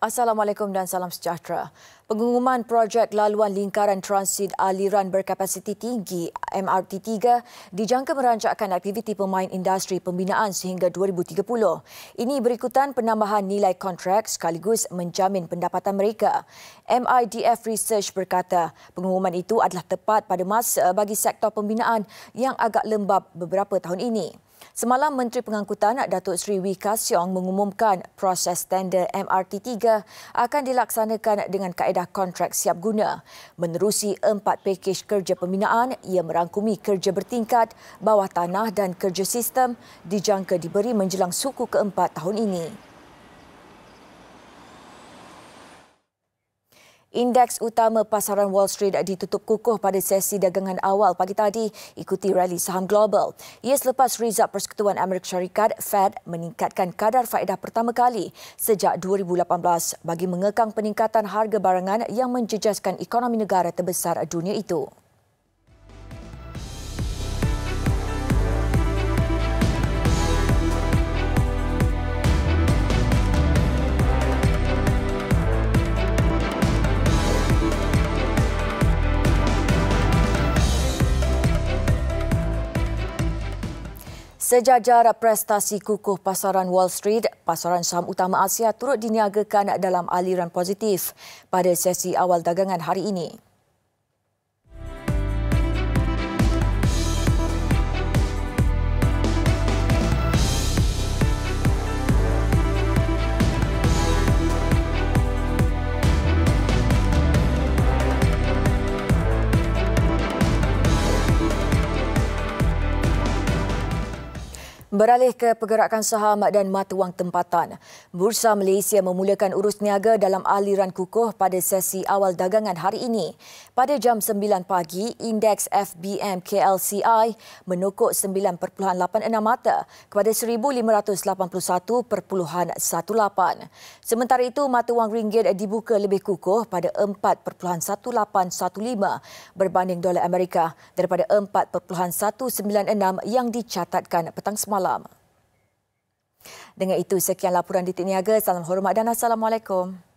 Assalamualaikum dan salam sejahtera. Pengumuman projek laluan lingkaran transit aliran berkapasiti tinggi MRT3 dijangka merancakkan aktiviti pemain industri pembinaan sehingga 2030. Ini berikutan penambahan nilai kontrak sekaligus menjamin pendapatan mereka. MIDF Research berkata pengumuman itu adalah tepat pada masa bagi sektor pembinaan yang agak lembab beberapa tahun ini. Semalam Menteri Pengangkutan Datuk Wee Ka Siong mengumumkan proses tender MRT3 akan dilaksanakan dengan kaedah kontrak siap guna. Menerusi empat pakej kerja pembinaan, ia merangkumi kerja bertingkat, bawah tanah dan kerja sistem dijangka diberi menjelang suku keempat tahun ini. Indeks utama pasaran Wall Street ditutup kukuh pada sesi dagangan awal pagi tadi ikuti rally saham global. Ia selepas Rizal Persekutuan Amerika Syarikat Fed meningkatkan kadar faedah pertama kali sejak 2018 bagi mengekang peningkatan harga barangan yang menjejaskan ekonomi negara terbesar dunia itu. Sejajar prestasi kukuh pasaran Wall Street, pasaran saham utama Asia turut diniagakan dalam aliran positif pada sesi awal dagangan hari ini. Beralih ke pergerakan saham dan mata wang tempatan. Bursa Malaysia memulakan urus niaga dalam aliran kukuh pada sesi awal dagangan hari ini. Pada jam 9 pagi, indeks FBM KLCI menukuk 9.86 mata kepada 1581.18. Sementara itu, mata wang ringgit dibuka lebih kukuh pada 4.1815 berbanding dolar Amerika daripada 4.196 yang dicatatkan petang semalam malam. Dengan itu, sekian laporan di Niaga. Salam hormat dan Assalamualaikum.